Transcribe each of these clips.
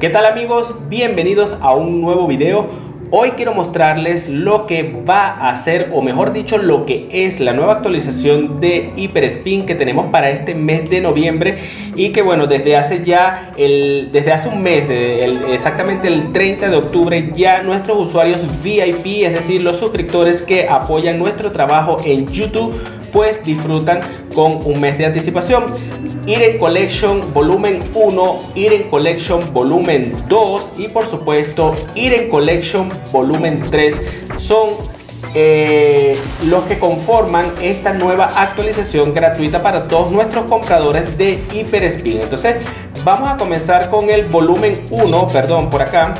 ¿Qué tal amigos? Bienvenidos a un nuevo video. Hoy quiero mostrarles lo que va a ser, o mejor dicho, lo que es la nueva actualización de Hyperspin que tenemos para este mes de noviembre y que bueno, desde hace ya, el, desde hace un mes, exactamente el 30 de octubre, ya nuestros usuarios VIP, es decir, los suscriptores que apoyan nuestro trabajo en YouTube, pues disfrutan con un mes de anticipación. Iren Collection Volumen 1, Iren Collection Volumen 2 y por supuesto Iren Collection Volumen 3 son eh, los que conforman esta nueva actualización gratuita para todos nuestros compradores de Hyperspin. Entonces vamos a comenzar con el volumen 1, perdón, por acá.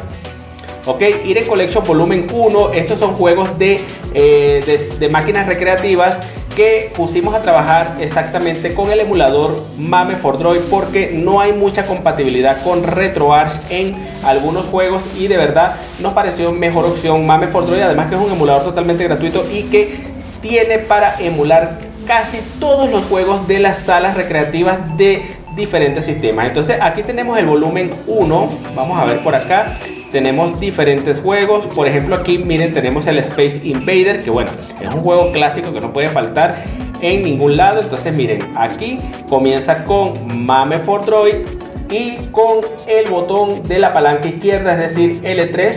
Ok, Iren Collection volumen 1, estos son juegos de, eh, de, de máquinas recreativas que pusimos a trabajar exactamente con el emulador Mame for Droid porque no hay mucha compatibilidad con RetroArch en algunos juegos y de verdad nos pareció mejor opción Mame for Droid además que es un emulador totalmente gratuito y que tiene para emular casi todos los juegos de las salas recreativas de diferentes sistemas. Entonces aquí tenemos el volumen 1 vamos a ver por acá tenemos diferentes juegos. Por ejemplo, aquí miren, tenemos el Space Invader, que bueno, es un juego clásico que no puede faltar en ningún lado. Entonces, miren, aquí comienza con Mame for Droid y con el botón de la palanca izquierda, es decir, L3,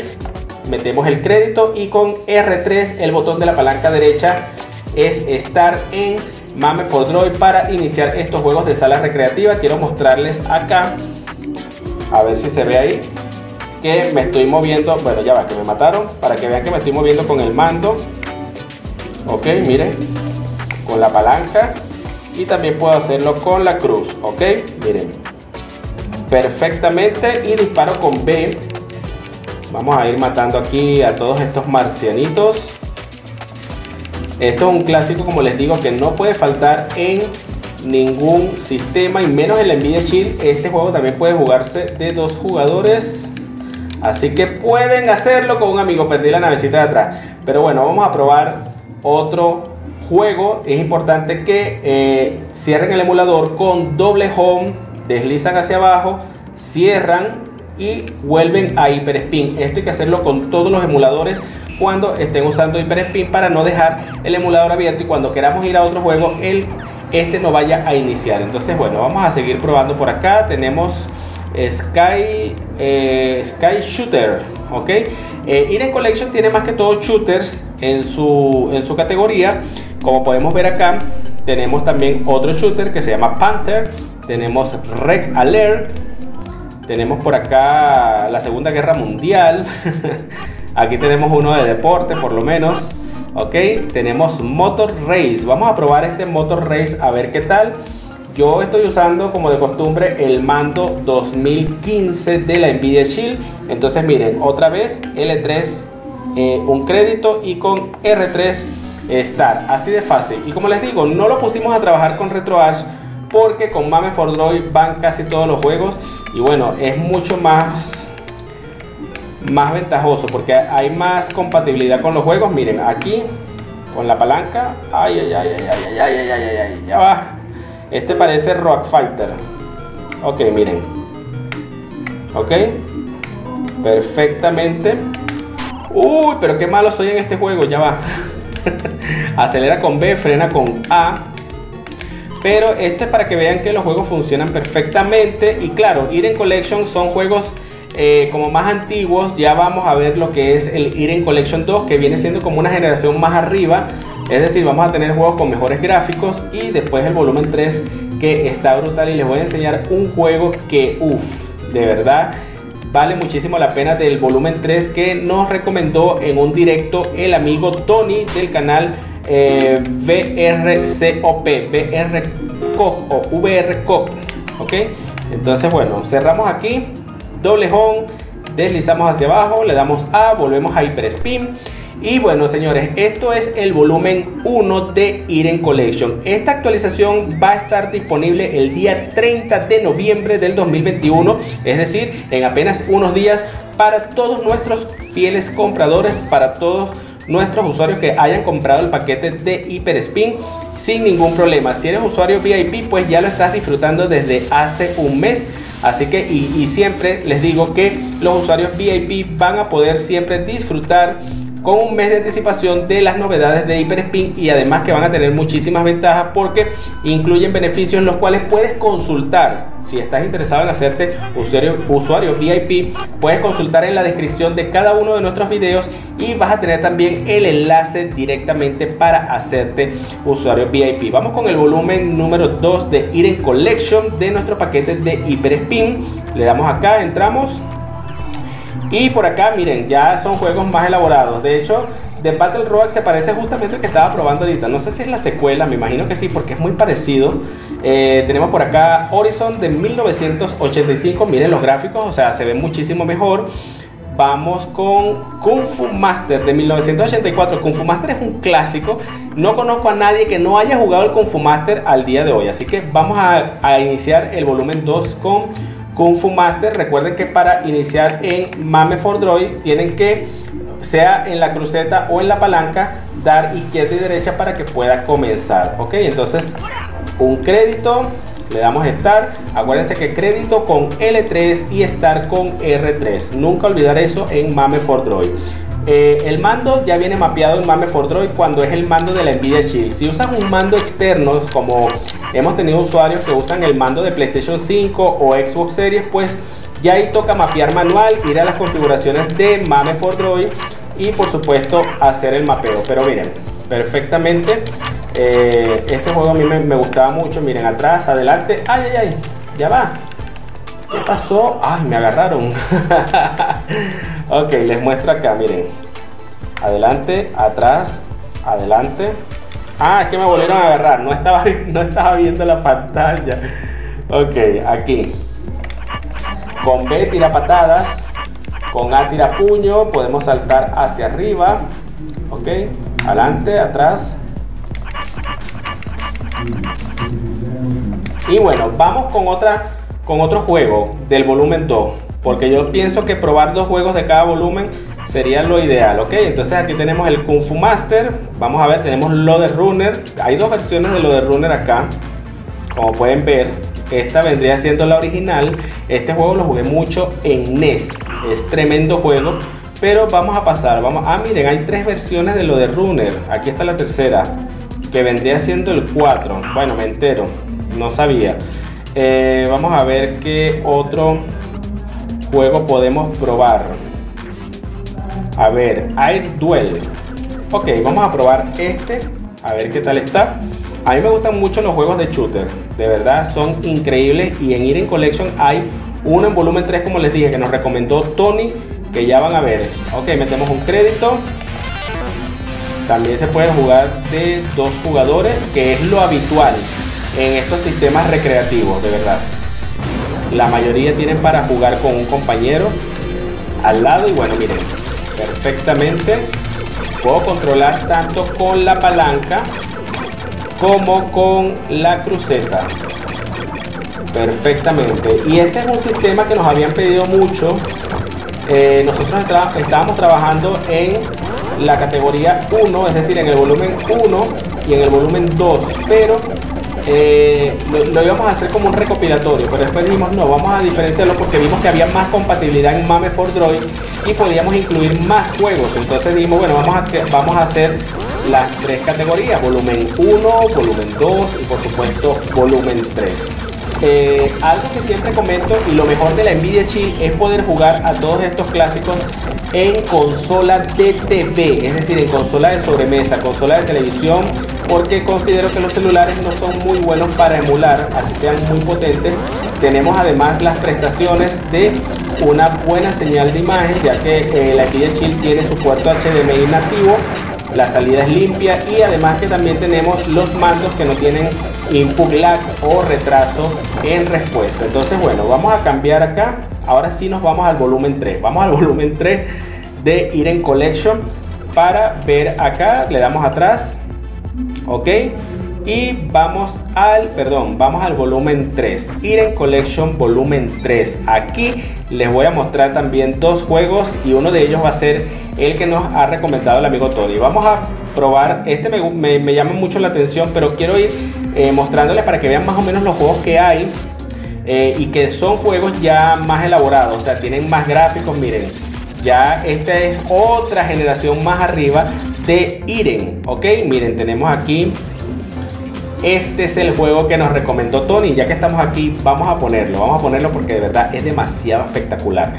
metemos el crédito y con R3, el botón de la palanca derecha, es estar en Mame for Droid para iniciar estos juegos de sala recreativa. Quiero mostrarles acá, a ver si se ve ahí que me estoy moviendo, bueno ya va, que me mataron, para que vean que me estoy moviendo con el mando. Ok, miren, con la palanca y también puedo hacerlo con la cruz, ok, miren, perfectamente y disparo con B. Vamos a ir matando aquí a todos estos marcianitos. Esto es un clásico, como les digo, que no puede faltar en ningún sistema y menos en la Nvidia Shield. Este juego también puede jugarse de dos jugadores. Así que pueden hacerlo con un amigo. Perdí la navecita de atrás. Pero bueno, vamos a probar otro juego. Es importante que eh, cierren el emulador con doble home. Deslizan hacia abajo. Cierran y vuelven a Hyperspin. Esto hay que hacerlo con todos los emuladores cuando estén usando Hyperspin para no dejar el emulador abierto y cuando queramos ir a otro juego el este no vaya a iniciar. Entonces, bueno, vamos a seguir probando por acá. Tenemos Sky, eh, Sky Shooter, ¿ok? Eh, Collection tiene más que todo shooters en su, en su categoría. Como podemos ver acá, tenemos también otro shooter que se llama Panther. Tenemos Red Alert. Tenemos por acá la Segunda Guerra Mundial. Aquí tenemos uno de deporte, por lo menos. Ok, tenemos Motor Race. Vamos a probar este Motor Race a ver qué tal. Yo estoy usando como de costumbre el mando 2015 de la Nvidia Shield. Entonces miren, otra vez L3 eh, un crédito y con R3 Start. Así de fácil. Y como les digo, no lo pusimos a trabajar con RetroArch porque con Mame for Droid van casi todos los juegos. Y bueno, es mucho más más ventajoso porque hay más compatibilidad con los juegos. Miren, aquí con la palanca. Ay, ay, ay, ay, ay, ay, ay, ay, ay, ya va. Este parece Rock Fighter. Ok, miren. Ok. Perfectamente. Uy, pero qué malo soy en este juego. Ya va. Acelera con B, frena con A. Pero este es para que vean que los juegos funcionan perfectamente. Y claro, Iren Collection son juegos eh, como más antiguos. Ya vamos a ver lo que es el Iren Collection 2, que viene siendo como una generación más arriba. Es decir, vamos a tener juegos con mejores gráficos y después el volumen 3 que está brutal y les voy a enseñar un juego que, uff, de verdad vale muchísimo la pena del volumen 3 que nos recomendó en un directo el amigo Tony del canal eh, VRCOP, VRCOP o VRCOP, ¿ok? Entonces, bueno, cerramos aquí, doble home, deslizamos hacia abajo, le damos A, volvemos a Hyperspin y bueno, señores, esto es el volumen 1 de Iren Collection. Esta actualización va a estar disponible el día 30 de noviembre del 2021, es decir, en apenas unos días para todos nuestros fieles compradores, para todos nuestros usuarios que hayan comprado el paquete de Hyperspin sin ningún problema. Si eres usuario VIP, pues ya lo estás disfrutando desde hace un mes Así que, y siempre les digo que los usuarios VIP van a poder siempre disfrutar con un mes de anticipación de las novedades de HyperSpin y además que van a tener muchísimas ventajas porque incluyen beneficios los cuales puedes consultar. Si estás interesado en hacerte usuario, usuario VIP, puedes consultar en la descripción de cada uno de nuestros videos y vas a tener también el enlace directamente para hacerte usuario VIP. Vamos con el volumen número 2 de Iren Collection de nuestro paquete de HyperSpin. Le damos acá, entramos y por acá, miren, ya son juegos más elaborados. De hecho, The Battle Rock se parece justamente al que estaba probando ahorita. No sé si es la secuela, me imagino que sí, porque es muy parecido. Eh, tenemos por acá Horizon de 1985. Miren los gráficos, o sea, se ve muchísimo mejor. Vamos con Kung Fu Master de 1984. Kung Fu Master es un clásico. No conozco a nadie que no haya jugado el Kung Fu Master al día de hoy. Así que vamos a, a iniciar el volumen 2 con Kung Fu Master, recuerden que para iniciar en Mame for Droid tienen que, sea en la cruceta o en la palanca, dar izquierda y derecha para que pueda comenzar. Ok, entonces un crédito, le damos Start. Acuérdense que crédito con L3 y Start con R3. Nunca olvidar eso en Mame for Droid. Eh, el mando ya viene mapeado en Mame for Droid cuando es el mando de la Nvidia Shield. Si usan un mando externo, como hemos tenido usuarios que usan el mando de PlayStation 5 o Xbox Series, pues ya ahí toca mapear manual, ir a las configuraciones de Mame for Droid y por supuesto hacer el mapeo. Pero miren, perfectamente. Eh, este juego a mí me, me, gustaba mucho. Miren, atrás, adelante. ¡Ay, ay, ay! Ya va. ¿Qué pasó? ¡Ay, me agarraron! ok, les muestro acá, miren. Adelante, atrás, adelante. Ah, es que me volvieron a agarrar. No estaba, no estaba viendo la pantalla. Ok, aquí. Con B tira patadas. Con A tira puño. Podemos saltar hacia arriba. Ok. Adelante, atrás. Y bueno, vamos con otra con otro juego del volumen 2, porque yo pienso que probar dos juegos de cada volumen sería lo ideal, ¿ok? Entonces aquí tenemos el Kung Fu Master, vamos a ver, tenemos lo de Runner, hay dos versiones de lo de Runner acá, como pueden ver, esta vendría siendo la original, este juego lo jugué mucho en NES, es tremendo juego, pero vamos a pasar, vamos, ah miren, hay tres versiones de lo de Runner, aquí está la tercera, que vendría siendo el 4, bueno, me entero, no sabía. Eh, vamos a ver qué otro juego podemos probar. A ver, Air Duel. Ok, vamos a probar este. A ver qué tal está. A mí me gustan mucho los juegos de shooter. De verdad, son increíbles. Y en Iren Collection hay uno en volumen 3, como les dije, que nos recomendó Tony. Que ya van a ver. Ok, metemos un crédito. También se puede jugar de dos jugadores, que es lo habitual en estos sistemas recreativos, de verdad. La mayoría tienen para jugar con un compañero al lado y bueno, miren, perfectamente puedo controlar tanto con la palanca como con la cruceta. Perfectamente. Y este es un sistema que nos habían pedido mucho. Eh, nosotros estábamos trabajando en la categoría 1, es decir, en el volumen 1 y en el volumen 2, pero eh, lo, íbamos a hacer como un recopilatorio, pero después dijimos no, vamos a diferenciarlo porque vimos que había más compatibilidad en MAME for Droid y podíamos incluir más juegos. Entonces dijimos, bueno, vamos a, vamos a hacer las tres categorías, volumen 1, volumen 2 y por supuesto volumen 3. Eh, algo que siempre comento y lo mejor de la Nvidia Shield es poder jugar a todos estos clásicos en consola de TV, es decir, en consola de sobremesa, consola de televisión, porque considero que los celulares no son muy buenos para emular, así sean muy potentes. Tenemos además las prestaciones de una buena señal de imagen, ya que eh, la Nvidia Shield tiene su puerto HDMI nativo, la salida es limpia y además que también tenemos los mandos que no tienen input lag o retraso en respuesta. Entonces, bueno, vamos a cambiar acá. Ahora sí nos vamos al volumen 3. Vamos al volumen 3 de Iren Collection para ver acá. Le damos atrás. Ok. Y vamos al, perdón, vamos al volumen 3. Iren Collection volumen 3. Aquí les voy a mostrar también dos juegos y uno de ellos va a ser el que nos ha recomendado el amigo Tony. Vamos a probar, este me, me llama mucho la atención, pero quiero ir eh, mostrándoles para que vean más o menos los juegos que hay. eh, y que son juegos ya más elaborados, o sea, tienen más gráficos, miren. Ya esta es otra generación más arriba de Iren, ¿ok? Miren, tenemos aquí este es el juego que nos recomendó Tony. Ya que estamos aquí, vamos a ponerlo. Vamos a ponerlo porque de verdad es demasiado espectacular.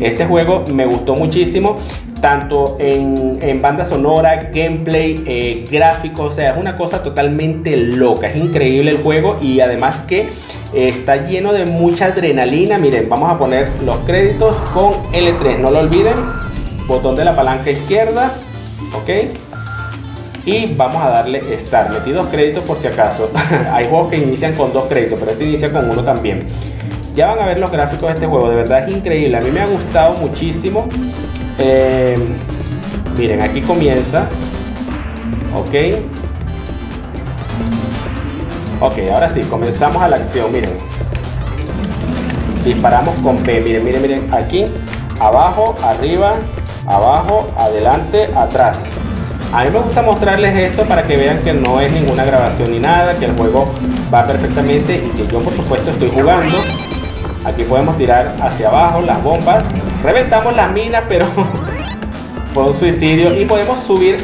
Este juego me gustó muchísimo, tanto en, banda sonora, gameplay, eh, gráfico. O sea, es una cosa totalmente loca. Es increíble el juego y además que eh, está lleno de mucha adrenalina. Miren, vamos a poner los créditos con L3. No lo olviden. Botón de la palanca izquierda. Ok y vamos a darle Start. Metí dos créditos por si acaso. Hay juegos que inician con dos créditos, pero este inicia con uno también. Ya van a ver los gráficos de este juego, de verdad es increíble. A mí me ha gustado muchísimo. Eh, miren, aquí comienza. Ok. Ok, ahora sí, comenzamos a la acción. Miren. Disparamos con P. Miren, miren, miren. Aquí, abajo, arriba, abajo, adelante, atrás. A mí me gusta mostrarles esto para que vean que no es ninguna grabación ni nada, que el juego va perfectamente y que yo por supuesto estoy jugando. Aquí podemos tirar hacia abajo las bombas. Reventamos las minas, pero fue un suicidio. Y podemos subir,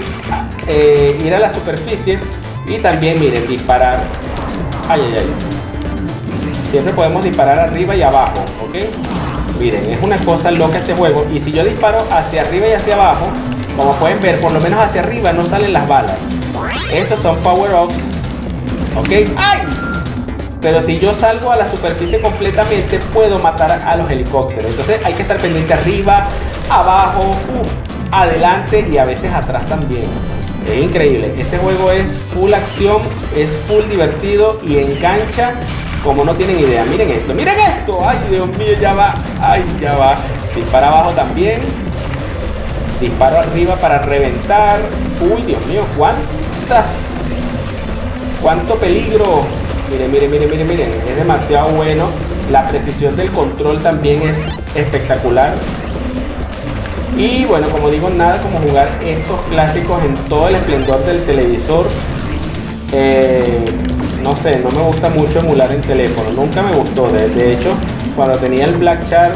eh, ir a la superficie y también, miren, disparar. Ay, ay, ay. Siempre podemos disparar arriba y abajo, ¿ok? Miren, es una cosa loca este juego. Y si yo disparo hacia arriba y hacia abajo, como pueden ver, por lo menos hacia arriba no salen las balas. Estos son power-ups. ¿Ok? ¡Ay! Pero si yo salgo a la superficie completamente, puedo matar a los helicópteros. Entonces hay que estar pendiente arriba, abajo, adelante y a veces atrás también. Es increíble. Este juego es full acción, es full divertido y engancha como no tienen idea. Miren esto, miren esto. Ay, Dios mío, ya va. Ay, ya va. Dispara abajo también. Disparo arriba para reventar. Uy, Dios mío, cuántas. Cuánto peligro. Miren, miren, miren, miren, miren. Es demasiado bueno. La precisión del control también es espectacular. Y bueno, como digo, nada como jugar estos clásicos en todo el esplendor del televisor. Eh, no sé, no me gusta mucho emular en teléfono. Nunca me gustó. De, hecho, cuando tenía el Black Shark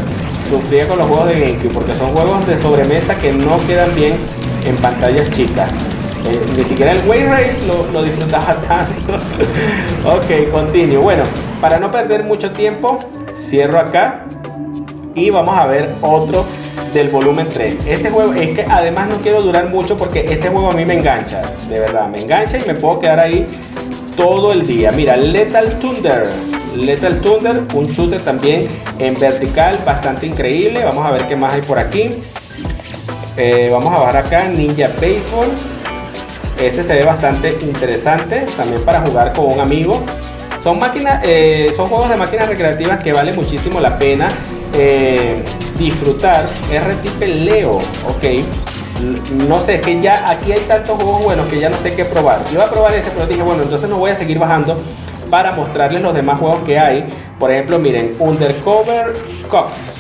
sufría con los juegos de GameCube porque son juegos de sobremesa que no quedan bien en pantallas chicas. Eh, ni siquiera el Way Race lo, disfrutaba tanto. ok, continuo. Bueno, para no perder mucho tiempo, cierro acá y vamos a ver otro del volumen 3. Este juego es que además no quiero durar mucho porque este juego a mí me engancha, de verdad, me engancha y me puedo quedar ahí todo el día. Mira, Lethal Thunder. Lethal Thunder, un shooter también en vertical, bastante increíble. Vamos a ver qué más hay por aquí. Eh, vamos a bajar acá Ninja Baseball. Este se ve bastante interesante, también para jugar con un amigo. Son máquinas, eh, son juegos de máquinas recreativas que vale muchísimo la pena eh, disfrutar. R-Type Leo, ok no sé, es que ya aquí hay tantos juegos buenos que ya no sé qué probar. Yo voy a probar ese, pero dije, bueno, entonces no voy a seguir bajando para mostrarles los demás juegos que hay. Por ejemplo, miren, Undercover Cox.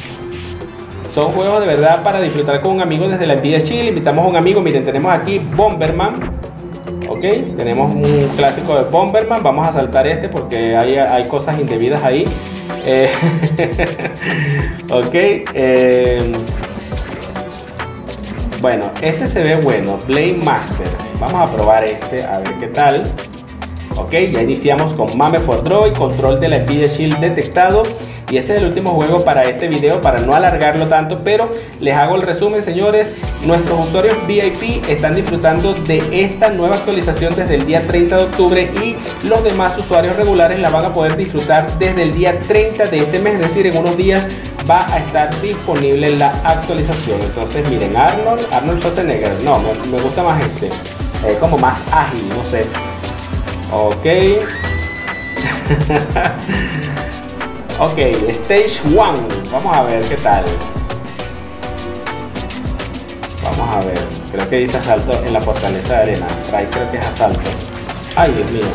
Son juegos de verdad para disfrutar con un amigo desde la Nvidia Chile. Invitamos a un amigo, miren, tenemos aquí Bomberman. Ok, tenemos un clásico de Bomberman. Vamos a saltar este porque hay, hay cosas indebidas ahí. Eh, ok, eh, bueno, este se ve bueno, Blade Master. Vamos a probar este, a ver qué tal. Ok, ya iniciamos con Mame for Droid, control de la Nvidia Shield detectado. Y este es el último juego para este video, para no alargarlo tanto, pero les hago el resumen, señores. Nuestros usuarios VIP están disfrutando de esta nueva actualización desde el día 30 de octubre y los demás usuarios regulares la van a poder disfrutar desde el día 30 de este mes, es decir, en unos días va a estar disponible la actualización. Entonces, miren, Arnold, Arnold Schwarzenegger, no, me, gusta más este, es como más ágil, no sé. Ok. ok, Stage 1, vamos a ver qué tal. Vamos a ver, creo que dice asalto en la fortaleza de arena. Trae creo que es asalto. Ay, Dios mío.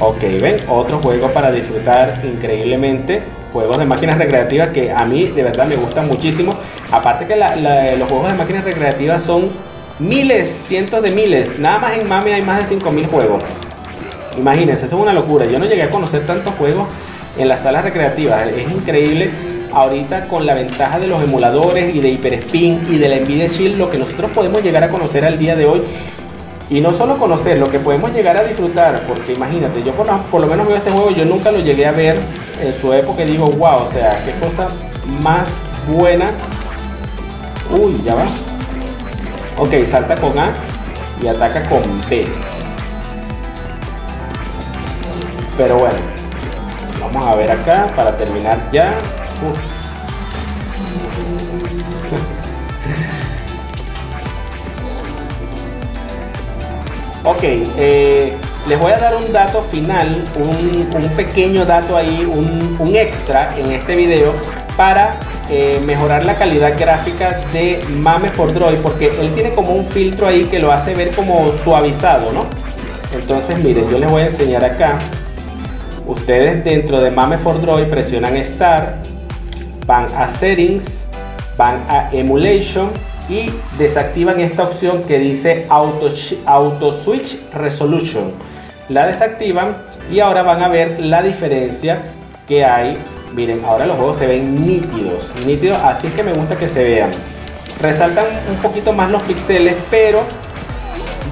Ok, ven, otro juego para disfrutar increíblemente juegos de máquinas recreativas que a mí de verdad me gustan muchísimo. Aparte que los juegos de máquinas recreativas son miles, cientos de miles. Nada más en Mami hay más de 5000 juegos. Imagínense, eso es una locura. Yo no llegué a conocer tantos juegos en las salas recreativas. Es increíble ahorita con la ventaja de los emuladores y de HyperSpin y de la Nvidia Shield lo que nosotros podemos llegar a conocer al día de hoy y no solo conocer, lo que podemos llegar a disfrutar, porque imagínate, yo por, lo menos veo este juego, yo nunca lo llegué a ver en su época y digo, wow, o sea, qué cosa más buena. Uy, ya va. Ok, salta con A y ataca con B. Pero bueno, vamos a ver acá para terminar ya. ok, eh, les voy a dar un dato final, un, pequeño dato ahí, un, extra en este video para eh, mejorar la calidad gráfica de Mame for Droid porque él tiene como un filtro ahí que lo hace ver como suavizado, ¿no? Entonces miren, yo les voy a enseñar acá. Ustedes dentro de Mame for Droid presionan Start van a Settings, van a Emulation y desactivan esta opción que dice Auto, Auto Switch Resolution. La desactivan y ahora van a ver la diferencia que hay. Miren, ahora los juegos se ven nítidos, nítidos, así que me gusta que se vean. Resaltan un poquito más los píxeles, pero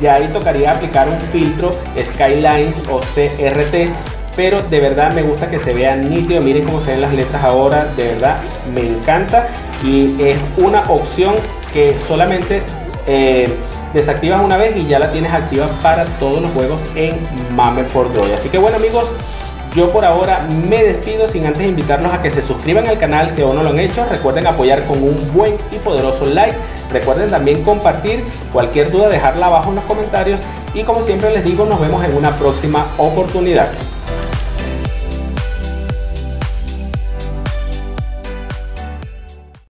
ya ahí tocaría aplicar un filtro Skylines o CRT pero de verdad me gusta que se vea nítido, miren cómo se ven las letras ahora, de verdad me encanta y es una opción que solamente eh, desactivas una vez y ya la tienes activa para todos los juegos en Mame for Droid. Así que bueno amigos, yo por ahora me despido sin antes invitarlos a que se suscriban al canal si aún no lo han hecho. Recuerden apoyar con un buen y poderoso like. Recuerden también compartir. Cualquier duda dejarla abajo en los comentarios. Y como siempre les digo, nos vemos en una próxima oportunidad.